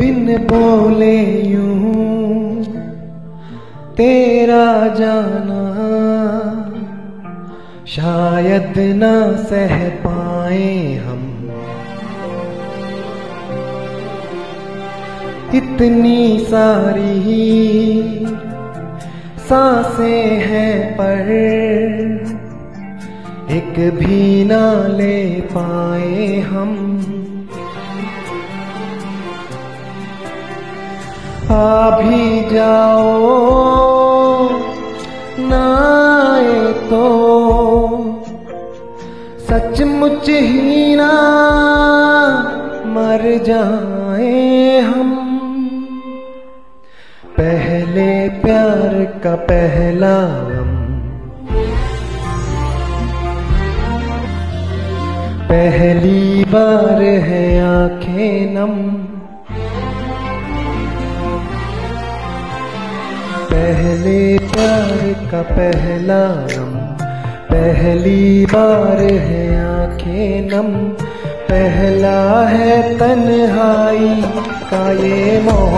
बिन बोले यूँ, तेरा जाना शायद न सह पाए हम। इतनी सारी साँसें हैं पर एक भी ना ले पाए हम। आ भी जाओ ना आए तो। सचमुच ही ना मर जाए हम। पहले प्यार का पहला गम। पहली बार है आँखें नम। पहले प्यार का पहला नम। पहली बार है आँखें नम। पहला है तन्हाई का ये मोह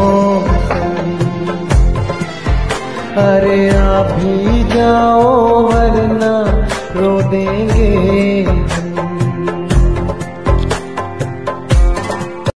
अरे आप भी जाओ वरना रो देंगे।